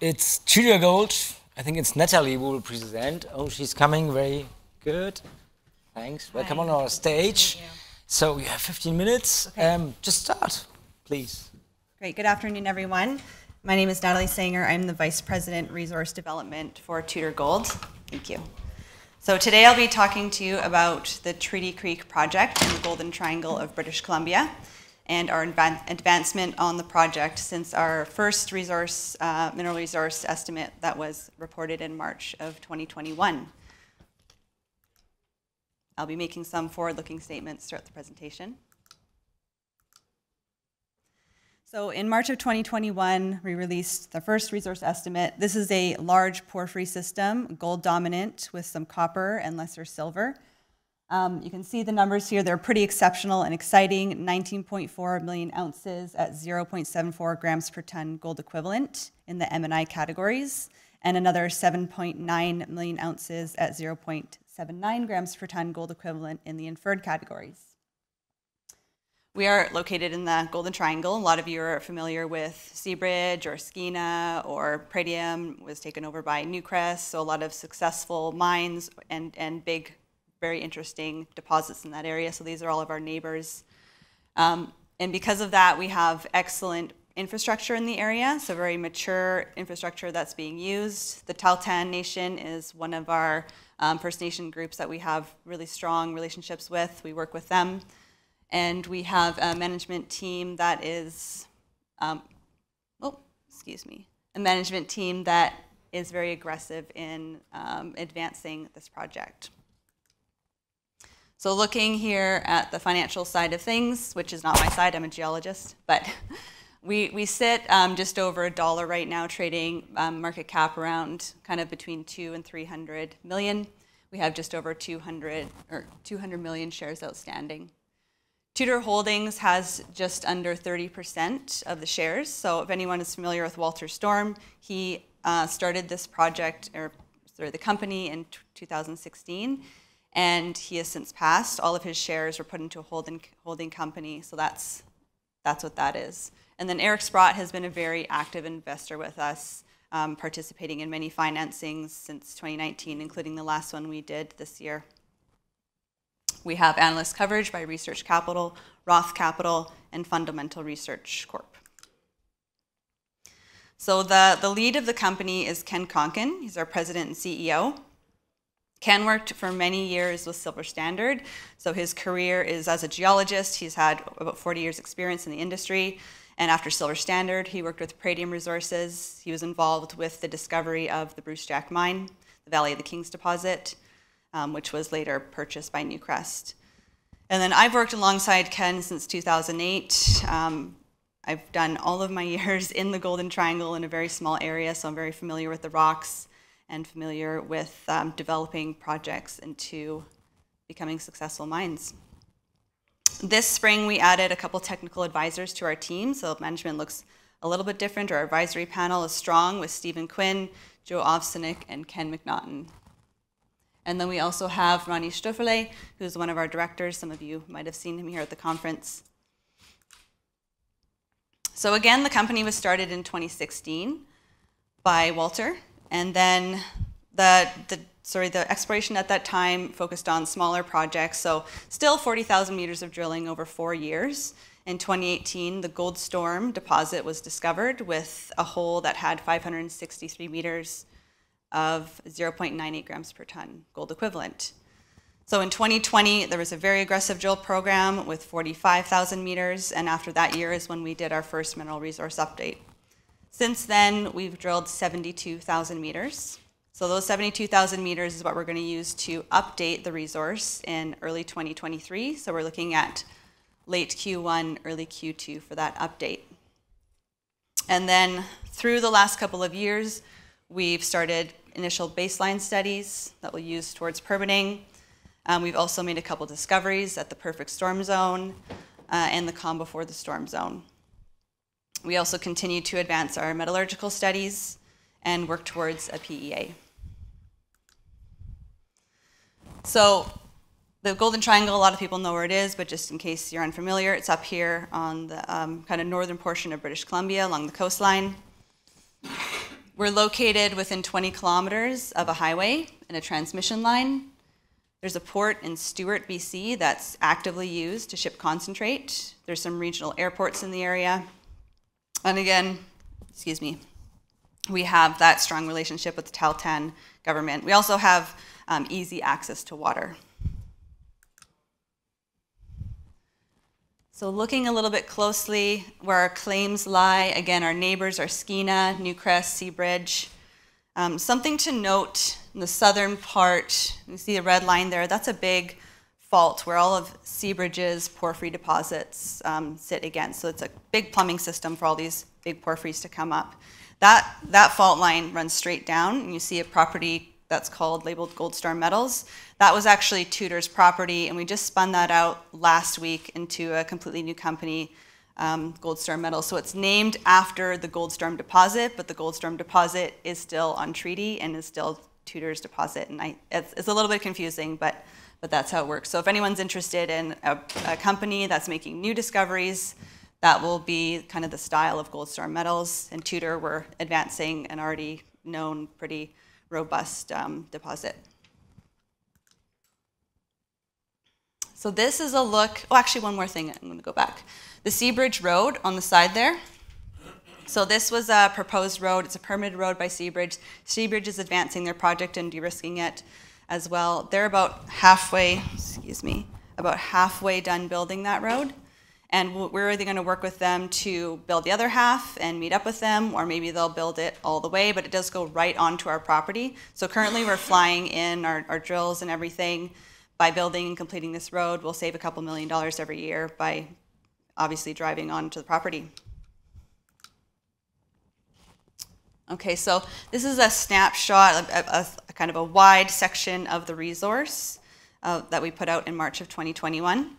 it's Tudor Gold. I think it's Natalie who will present. Oh, she's coming. Very good. Thanks. Welcome on our stage. So you have 15 minutes. Okay. Um, just start, please. Great. Good afternoon, everyone. My name is Natalie Senger. I'm the Vice President, Resource Development for Tudor Gold. Thank you. So today I'll be talking to you about the Treaty Creek project in the Golden Triangle of British Columbia and our advancement on the project since our first resource, uh, mineral resource estimate that was reported in March of 2021. I'll be making some forward-looking statements throughout the presentation. So in March of 2021, we released the first resource estimate. This is a large porphyry system, gold dominant with some copper and lesser silver. Um, you can see the numbers here. They're pretty exceptional and exciting. 19.4 million ounces at 0.74 grams per ton gold equivalent in the M&I categories, and another 7.9 million ounces at 0.79 grams per ton gold equivalent in the inferred categories. We are located in the Golden Triangle. A lot of you are familiar with Seabridge or Skeena or Pretium was taken over by Newcrest. So a lot of successful mines and, and big, very interesting deposits in that area. So these are all of our neighbors. Um, and because of that, we have excellent infrastructure in the area, so very mature infrastructure that's being used. The Tahltan Nation is one of our um, First Nation groups that we have really strong relationships with. We work with them. And we have a management team that is, um, oh, excuse me, a management team that is very aggressive in um, advancing this project. So looking here at the financial side of things, which is not my side, I'm a geologist, but we, we sit um, just over a dollar right now, trading um, market cap around kind of between two and 300 million. We have just over 200 or 200 million shares outstanding. Tudor Holdings has just under 30% of the shares. So if anyone is familiar with Walter Storm, he uh, started this project, or sorry, the company in 2016, and he has since passed. All of his shares were put into a holding, holding company, so that's, that's what that is. And then Eric Sprott has been a very active investor with us, um, participating in many financings since 2019, including the last one we did this year. We have analyst coverage by Research Capital, Roth Capital, and Fundamental Research Corp. So the, the lead of the company is Ken Konkin. He's our president and CEO. Ken worked for many years with Silver Standard. So his career is as a geologist. He's had about 40 years experience in the industry. And after Silver Standard, he worked with Pretium Resources. He was involved with the discovery of the Brucejack mine, the Valley of the Kings deposit, um, which was later purchased by Newcrest. And then I've worked alongside Ken since 2008. Um, I've done all of my years in the Golden Triangle in a very small area, so I'm very familiar with the rocks and familiar with um, developing projects into becoming successful mines. This spring, we added a couple technical advisors to our team, so management looks a little bit different. Our advisory panel is strong with Stephen Quinn, Joe Ovsenik, and Ken McNaughton. And then we also have Ronnie Stoffele, who's one of our directors. Some of you might have seen him here at the conference. So again, the company was started in 2016 by Walter, and then the, the sorry, the exploration at that time focused on smaller projects. So still 40,000 meters of drilling over four years. In 2018, the Goldstorm deposit was discovered with a hole that had 563 meters of 0.98 grams per ton gold equivalent. So in 2020, there was a very aggressive drill program with 45,000 meters, and after that year is when we did our first mineral resource update. Since then, we've drilled 72,000 meters. So those 72,000 meters is what we're going to use to update the resource in early 2023. So we're looking at late Q1, early Q2 for that update. And then through the last couple of years, we've started initial baseline studies that we'll use towards permitting. Um, we've also made a couple discoveries at the perfect storm zone uh, and the calm before the storm zone. We also continue to advance our metallurgical studies and work towards a PEA. So the Golden Triangle, a lot of people know where it is, but just in case you're unfamiliar, it's up here on the um, kind of northern portion of British Columbia along the coastline. We're located within 20 kilometers of a highway and a transmission line. There's a port in Stewart, BC that's actively used to ship concentrate. There's some regional airports in the area. And again, excuse me, we have that strong relationship with the Tahltan government. We also have um, easy access to water. So looking a little bit closely where our claims lie, again, our neighbors are Skeena, Newcrest, Seabridge. Um, something to note in the southern part, you see the red line there, that's a big fault where all of Seabridge's porphyry deposits um, sit against. So it's a big plumbing system for all these big porphyries to come up. That, that fault line runs straight down, and you see a property that's called labeled Goldstorm Metals. That was actually Tudor's property, and we just spun that out last week into a completely new company, um, Gold Metals. So it's named after the Goldstorm deposit, but the Goldstorm deposit is still on treaty and is still Tudor's deposit. And I, it's, it's a little bit confusing, but, but that's how it works. So if anyone's interested in a, a company that's making new discoveries, that will be kind of the style of Goldstorm Metals. And Tudor, we're advancing an already known pretty robust um, deposit. So this is a look, oh, actually one more thing, I'm gonna go back. The Seabridge Road on the side there. So this was a proposed road, it's a permitted road by Seabridge. Seabridge is advancing their project and de-risking it as well. They're about halfway, excuse me, about halfway done building that road. And we're either going to work with them to build the other half and meet up with them, or maybe they'll build it all the way, but it does go right onto our property. So currently we're flying in our, our drills and everything. By building and completing this road, we'll save a couple million dollars every year by obviously driving onto the property. Okay, so this is a snapshot, a, a, kind of a wide section of the resource uh, that we put out in March of 2021.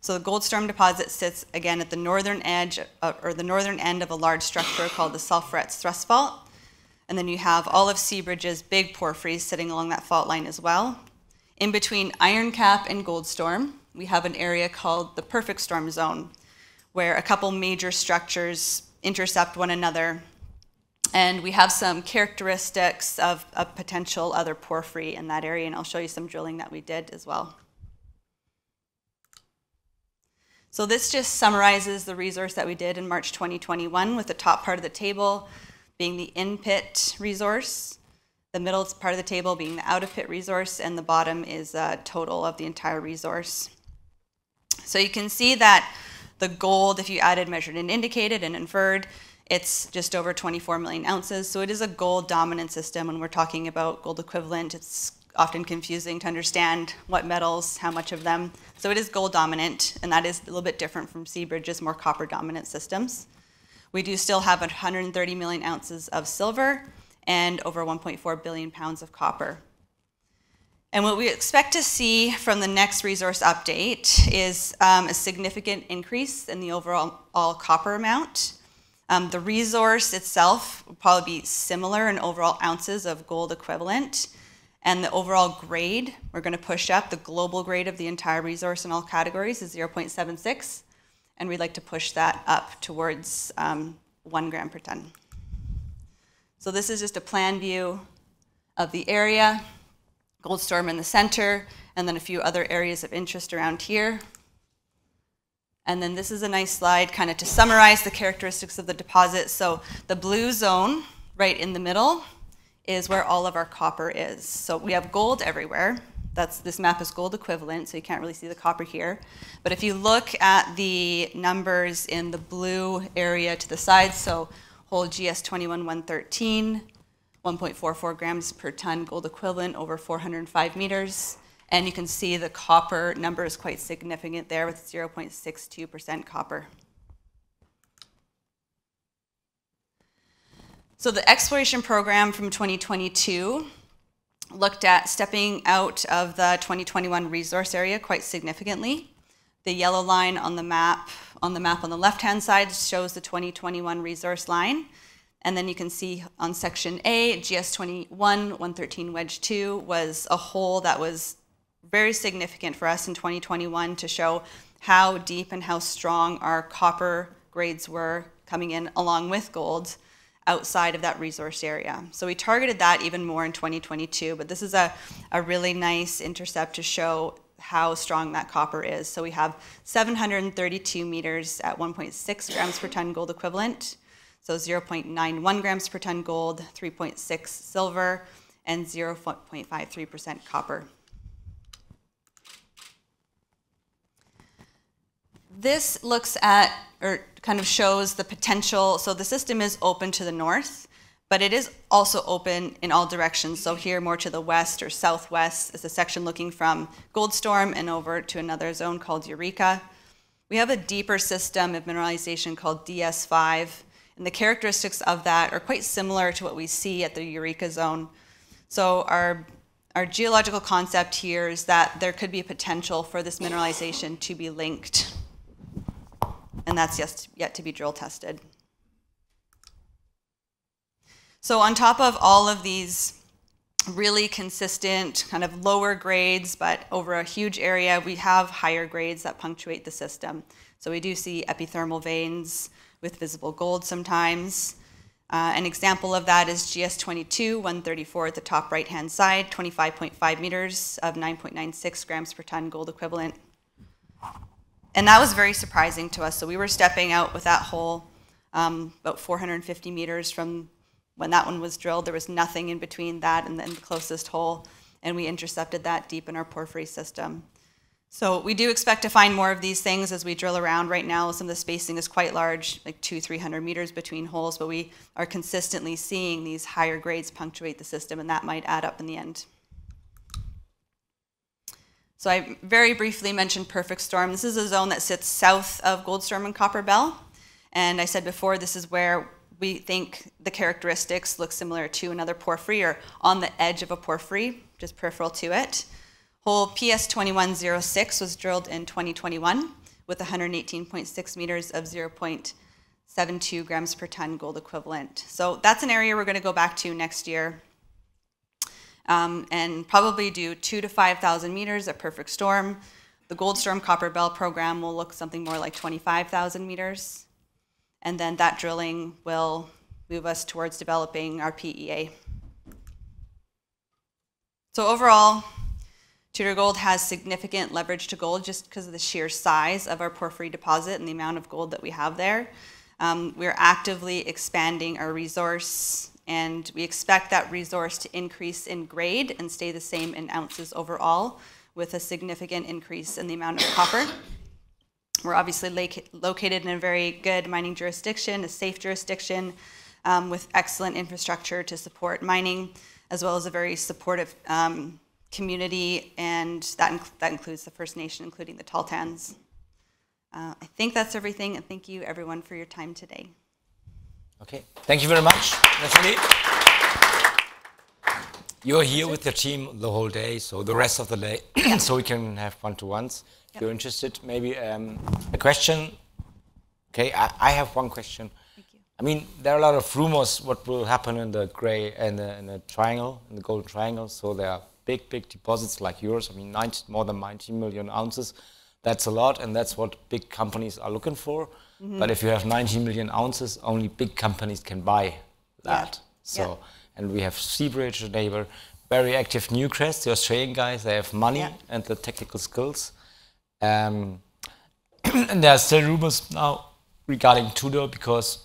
So the Goldstorm deposit sits again at the northern edge of, or the northern end of a large structure called the Sulphurets Thrust Fault. And then you have all of Seabridge's big porphyries sitting along that fault line as well. In between Iron Cap and Goldstorm, we have an area called the Perfect Storm Zone, where a couple major structures intercept one another. And we have some characteristics of a potential other porphyry in that area, and I'll show you some drilling that we did as well. So this just summarizes the resource that we did in March 2021 with the top part of the table being the in-pit resource, the middle part of the table being the out-of-pit resource, and the bottom is a total of the entire resource. So you can see that the gold, if you added measured and indicated and inferred, it's just over 24 million ounces. So it is a gold dominant system. When we're talking about gold equivalent, it's often confusing to understand what metals, how much of them. So it is gold dominant, and that is a little bit different from Seabridge's more copper dominant systems. We do still have 130 million ounces of silver and over 1.4 billion pounds of copper. And what we expect to see from the next resource update is um, a significant increase in the overall all copper amount. Um, the resource itself will probably be similar in overall ounces of gold equivalent, and the overall grade, we're going to push up. The global grade of the entire resource in all categories is 0.76, and we'd like to push that up towards um, one gram per ton. So this is just a plan view of the area, Goldstorm in the center, and then a few other areas of interest around here. And then this is a nice slide kind of to summarize the characteristics of the deposit. So the blue zone right in the middle is where all of our copper is. So we have gold everywhere. That's, this map is gold equivalent, so you can't really see the copper here. But if you look at the numbers in the blue area to the side, so hole GS 21113, 1.44 grams per ton gold equivalent over 405 meters. And you can see the copper number is quite significant there with 0.62% copper. So the exploration program from 2022 looked at stepping out of the 2021 resource area quite significantly. The yellow line on the map on the map on the left-hand side shows the 2021 resource line. And then you can see on section A, GS21 113 wedge 2 was a hole that was very significant for us in 2021 to show how deep and how strong our copper grades were coming in along with gold outside of that resource area. So we targeted that even more in 2022, but this is a, a really nice intercept to show how strong that copper is. So we have 732 meters at 1.6 grams per ton gold equivalent, so 0.91 grams per ton gold, 3.6 silver, and 0.53% copper. This looks at, or kind of shows the potential, so the system is open to the north, but it is also open in all directions. So here, more to the west or southwest, is a section looking from Goldstorm and over to another zone called Eureka. We have a deeper system of mineralization called DS5, and the characteristics of that are quite similar to what we see at the Eureka zone. So our our geological concept here is that there could be a potential for this mineralization to be linked, and that's yet, yet to be drill tested. So on top of all of these really consistent kind of lower grades, but over a huge area, we have higher grades that punctuate the system. So we do see epithermal veins with visible gold sometimes. Uh, an example of that is GS22 134 at the top right hand side, 25.5 meters of 9.96 grams per ton gold equivalent. And that was very surprising to us. So we were stepping out with that hole um, about 450 meters from when that one was drilled. There was nothing in between that and then the closest hole, and we intercepted that deep in our porphyry system. So we do expect to find more of these things as we drill around. Right now, some of the spacing is quite large, like two, 300 meters between holes, but we are consistently seeing these higher grades punctuate the system, and that might add up in the end. So I very briefly mentioned Perfect Storm. This is a zone that sits south of Goldstorm and Copper Belle. And I said before, this is where we think the characteristics look similar to another porphyry or on the edge of a porphyry, just peripheral to it. Hole PS2106 was drilled in 2021 with 118.6 meters of 0.72 grams per ton gold equivalent. So that's an area we're going to go back to next year um, and probably do two to 5,000 meters at perfect storm. The Goldstorm Copper Belle program will look something more like 25,000 meters. And then that drilling will move us towards developing our PEA. So overall, Tudor Gold has significant leverage to gold just because of the sheer size of our porphyry deposit and the amount of gold that we have there. Um, we're actively expanding our resource, and we expect that resource to increase in grade and stay the same in ounces overall, with a significant increase in the amount of copper. We're obviously located in a very good mining jurisdiction, a safe jurisdiction, um, with excellent infrastructure to support mining, as well as a very supportive um, community, and that, inc that includes the First Nation, including the Tahltans. Uh, I think that's everything, and thank you everyone for your time today. Okay, thank you very much, Natalie. You're here with your team the whole day, so the rest of the day, so we can have one-to-ones. Yep. If you're interested, maybe um, a question. Okay, I, I have one question. Thank you. I mean, there are a lot of rumors what will happen in the gray and the, in the triangle, in the golden triangle. So there are big, big deposits like yours. I mean, 90, more than 90 million ounces. That's a lot, and that's what big companies are looking for. Mm -hmm. But if you have 19 million ounces, only big companies can buy that. Yeah. So, yeah. and we have Seabridge, a neighbor, very active Newcrest, the Australian guys. They have money yeah. and the technical skills. Um, and there are still rumors now regarding Tudor because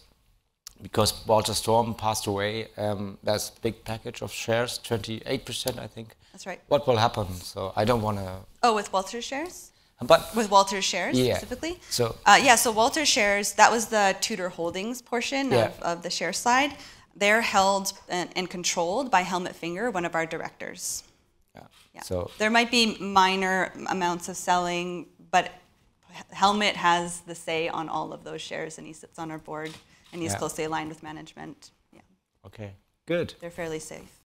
because Walter Storm passed away. Um, there's a big package of shares, 28%, I think. That's right. What will happen? So I don't want to. Oh, with Walter shares? But with Walter shares yeah. specifically. So uh, yeah, so Walter shares that was the Tudor Holdings portion yeah. of, of the share slide. They're held and, and, controlled by Helmut Finger, one of our directors. Yeah. yeah. So there might be minor amounts of selling, but Helmut has the say on all of those shares, and he sits on our board, and he's yeah. closely aligned with management. Yeah. Okay. Good. They're fairly safe.